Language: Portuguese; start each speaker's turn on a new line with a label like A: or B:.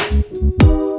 A: Música